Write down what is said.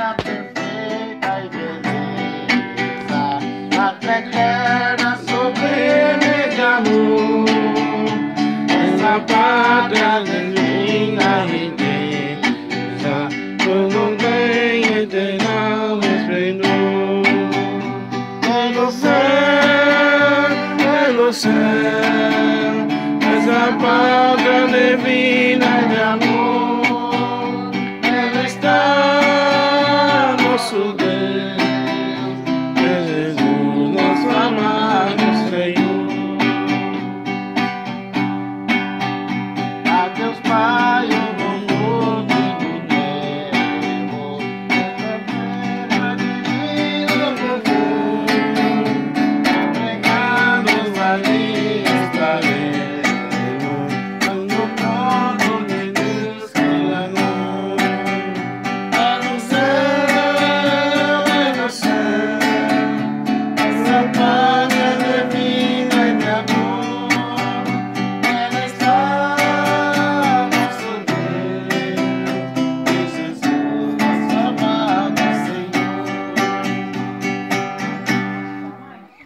Essa perfeita e beleza, a eterna soberana amor, essa pátria divina riqueza, como bem eterno esplendor. Pelo céu, pelo céu, essa pátria divina nosso Deus, Jesus, nosso amado Senhor. A Deus Pai.